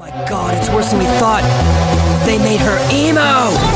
My god, it's worse than we thought. They made her emo!